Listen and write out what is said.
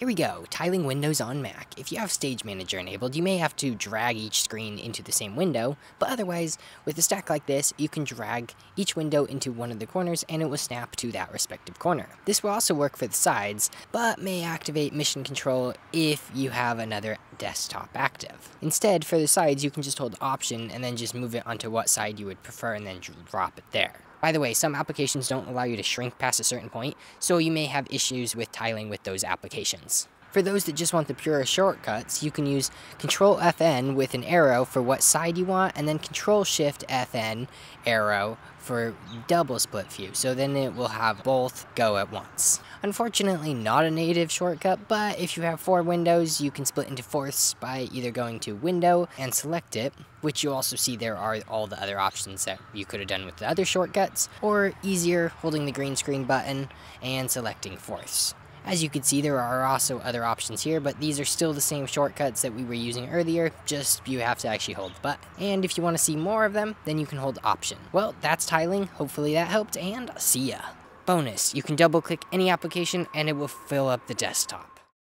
Here we go, tiling windows on Mac. If you have Stage Manager enabled, you may have to drag each screen into the same window, but otherwise, with a stack like this, you can drag each window into one of the corners and it will snap to that respective corner. This will also work for the sides, but may activate mission control if you have another desktop active. Instead, for the sides, you can just hold Option and then just move it onto what side you would prefer and then drop it there. By the way, some applications don't allow you to shrink past a certain point, so you may have issues with tiling with those applications. For those that just want the pure shortcuts, you can use Control FN with an arrow for what side you want, and then Control Shift FN arrow for double split view, so then it will have both go at once. Unfortunately, not a native shortcut, but if you have four windows, you can split into fourths by either going to Window and select it, which you also see there are all the other options that you could have done with the other shortcuts, or easier, holding the green screen button and selecting fourths. As you can see, there are also other options here, but these are still the same shortcuts that we were using earlier, just you have to actually hold the button. And if you want to see more of them, then you can hold Option. Well, that's tiling, hopefully that helped, and see ya. Bonus, you can double click any application and it will fill up the desktop.